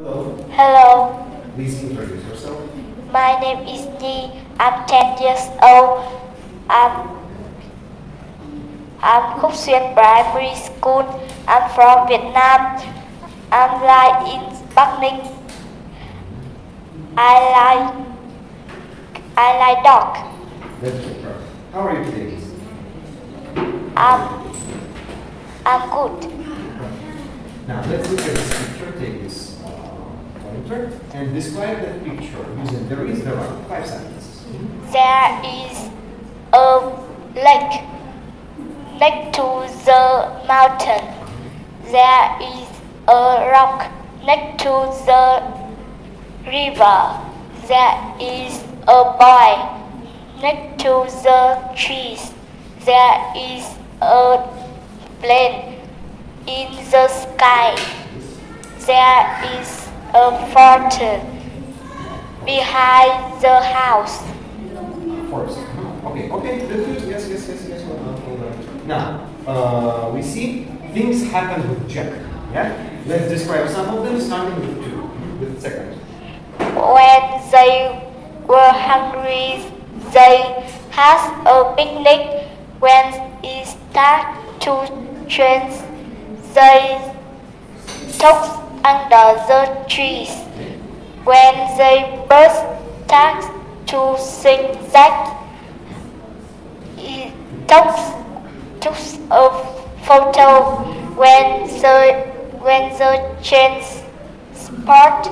Hello. Hello, Please introduce yourself. my name is Nhi. I'm 10 years old. I'm I'm Khúc Xuyên Primary School. I'm from Vietnam. I'm like in Bắc Ninh. I like I like dog. That's perfect. How are you today? I'm I'm good. Now let's look at this picture. Take this uh, pointer and describe that picture using the is the right. Five sentences. There is a lake next to the mountain. There is a rock next to the river. There is a boy next to the trees. There is a plane in the sky. There is a fountain behind the house. Of course. Okay. Okay. That's good. Yes. Yes. Yes. Yes. Hold on. Hold on. Now uh, we see things happen with Jack. Yeah. Let's describe some of them, starting with two. With the second. When they were hungry, they had a picnic. When it started to change, they took under the trees. When they birds started to sing that, it took, a photo. When the when the change spot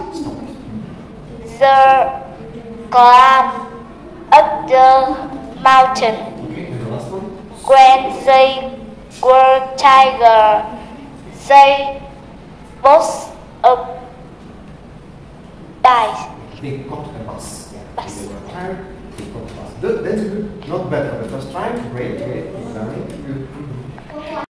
the climb up the mountain. When they were tiger, they both a bite. They got a bus. Yeah. Bus. They were tired. They got a bus. That's good. Not bad for the first try. Great. Great. Good.